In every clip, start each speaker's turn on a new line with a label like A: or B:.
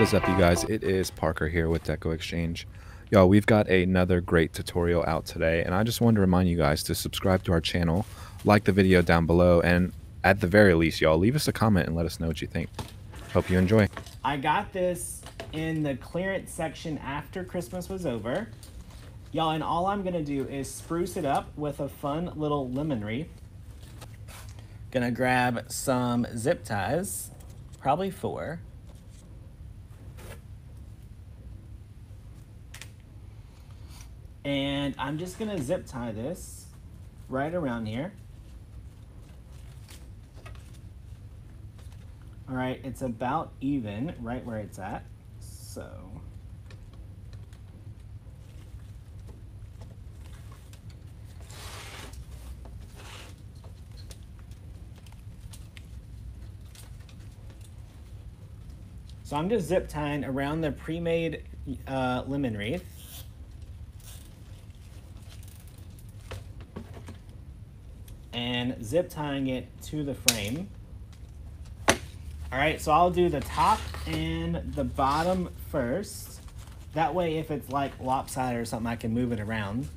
A: What is up you guys? It is Parker here with Deco Exchange. Y'all, we've got another great tutorial out today and I just wanted to remind you guys to subscribe to our channel, like the video down below, and at the very least, y'all, leave us a comment and let us know what you think. Hope you enjoy.
B: I got this in the clearance section after Christmas was over. Y'all, and all I'm gonna do is spruce it up with a fun little lemon wreath. Gonna grab some zip ties, probably four. And I'm just gonna zip tie this right around here. All right, it's about even right where it's at. So So I'm just zip tying around the pre-made uh, lemon wreath. And zip tying it to the frame. All right, so I'll do the top and the bottom first. That way, if it's like lopsided or something, I can move it around.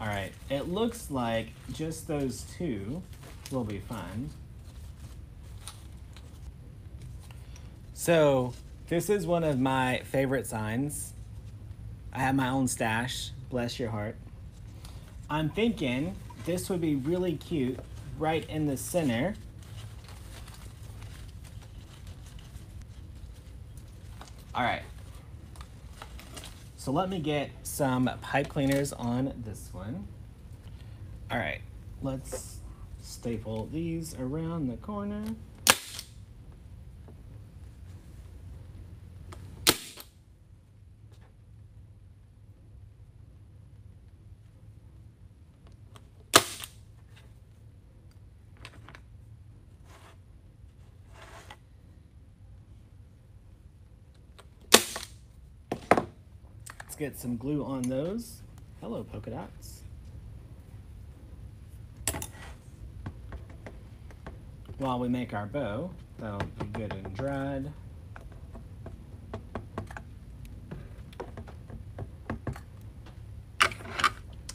B: All right, it looks like just those two will be fine. So this is one of my favorite signs. I have my own stash, bless your heart. I'm thinking this would be really cute right in the center. All right. So let me get some pipe cleaners on this one. All right, let's staple these around the corner. Let's get some glue on those. Hello, polka dots. While we make our bow, that'll be good and dried.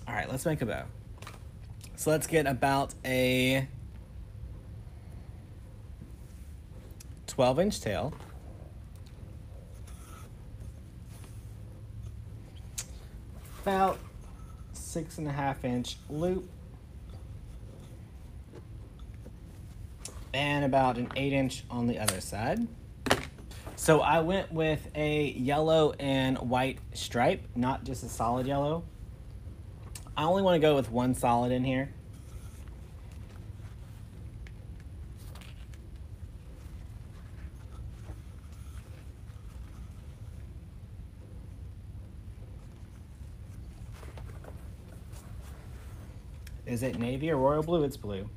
B: All right, let's make a bow. So let's get about a 12 inch tail. About six and a half inch loop and about an eight inch on the other side. So I went with a yellow and white stripe, not just a solid yellow. I only want to go with one solid in here. Is it navy or royal blue? It's blue.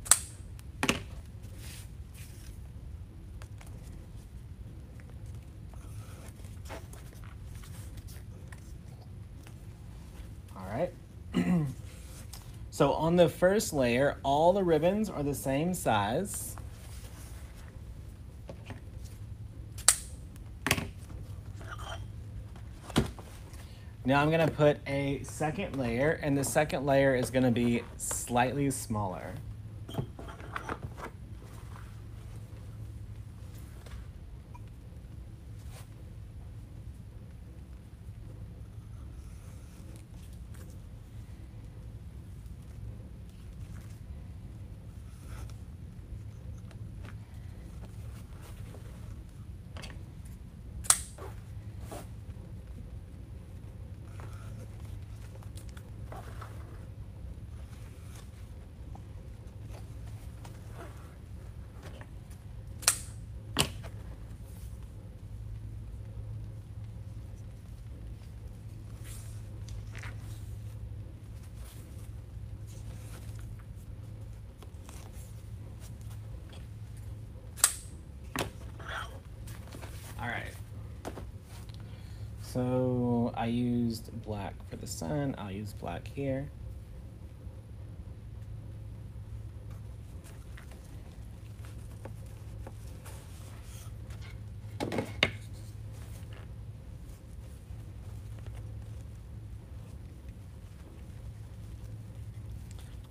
B: All right. so on the first layer, all the ribbons are the same size. Now I'm gonna put a second layer and the second layer is gonna be slightly smaller. So I used black for the sun. I'll use black here.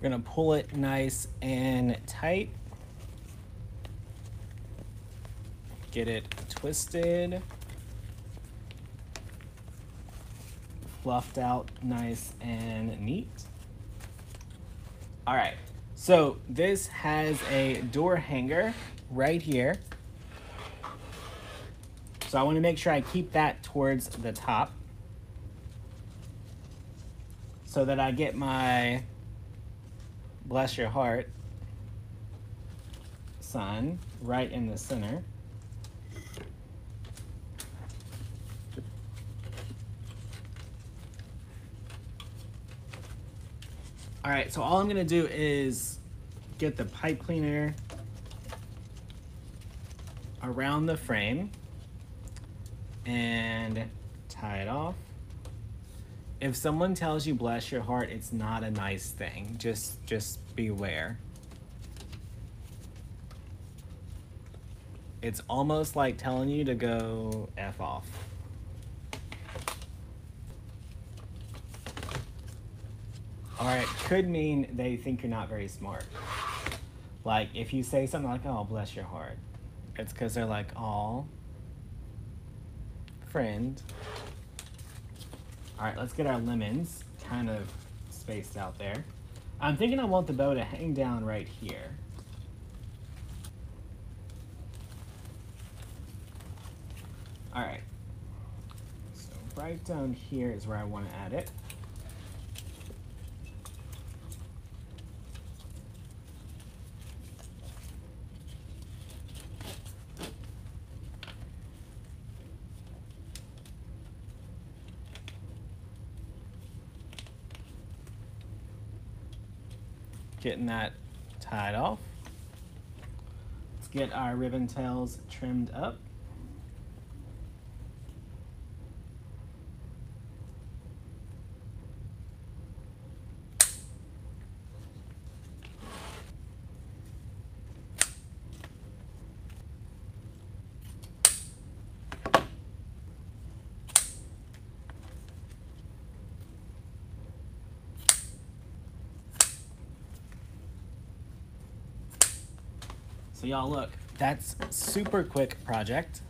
B: We're gonna pull it nice and tight. Get it twisted. Fluffed out nice and neat. All right, so this has a door hanger right here. So I wanna make sure I keep that towards the top so that I get my bless your heart sign right in the center. All right, so all I'm gonna do is get the pipe cleaner around the frame and tie it off. If someone tells you bless your heart, it's not a nice thing. Just just beware. It's almost like telling you to go F off. Or it could mean they think you're not very smart. Like if you say something like, oh, bless your heart, it's because they're like, oh, friend. All right, let's get our lemons kind of spaced out there. I'm thinking I want the bow to hang down right here. All right, so right down here is where I want to add it. Getting that tied off. Let's get our ribbon tails trimmed up. So y'all look, that's super quick project.